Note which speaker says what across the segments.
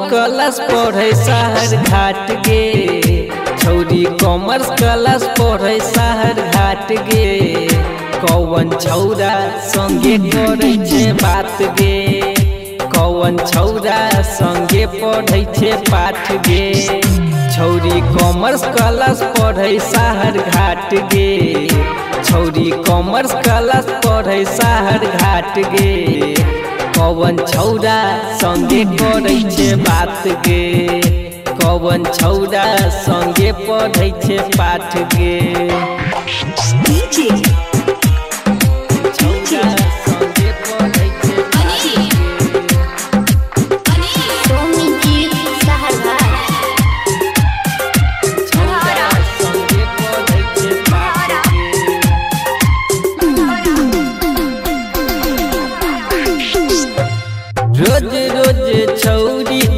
Speaker 1: Class पढ़े शहर घाट गे। छौरी कॉमर्स क्लास पढ़े शहर घाट गे। कौन छौरा संगे छे बात गे। कौन छौरा संगे पढ़े पाठ गे। छौरी कॉमर्स क्लास पढ़े शहर घाट गे। छौरी कॉमर्स क्लास पढ़े शहर घाट गे। कौन छौरा संगे पढ़े बात गे कौन छौरा संगे पढ़े छे पाठ गे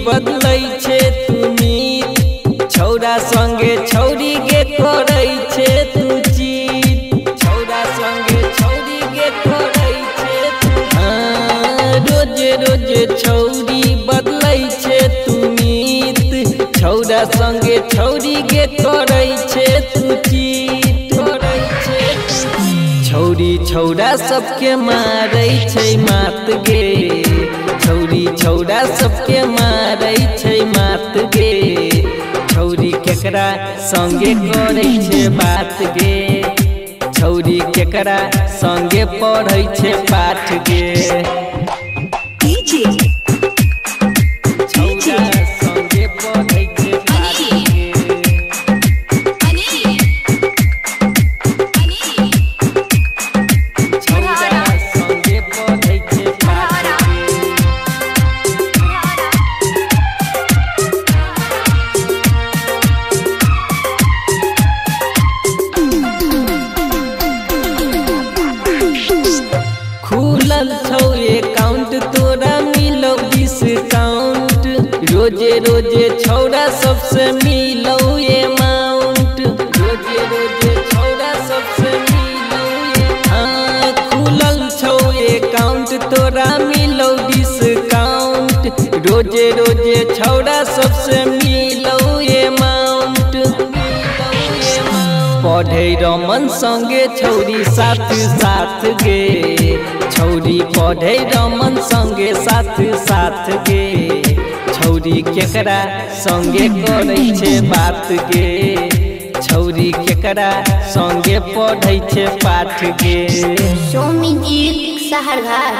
Speaker 1: बदलै तुनी छौरा संगे छौरी गे करै तू चीत छौरा संगे छौरी गे करै छै हाँ, रोज रोज छौरी बदलै छै तुनीत छौरा संगे छौरी गे करै तू चीत छौरी छौरा सबके मारै मात गे। छौरी छौरा सबके मारै छै मात गे। छौरी केकरा संगे करै छै बात गे। छौरी केकरा संगे पढ़ै छै पाठ गे। एकाउंट तोरा मिलौ डिस्काउंट रोज़े रोज़े छौरा सबसे मिलौ अमाउंट रोज़े रोज़े छौरा सबसे मिलौ हाँ खुलल छौ एकाउंट तोरा मिलौ डिस्काउंट रोज़े रोज़े छौरा सबसे मिलौ अमाउंट पढ़े रमन संगे छौरी साथ साथ गे। छौरी पढ़े रमन संगे साथ साथ गे। छौरी केकरा संगे करे बात गे। छौरी केकरा संगे पढ़ै पाठ गे।
Speaker 2: सोमी जी सहरगार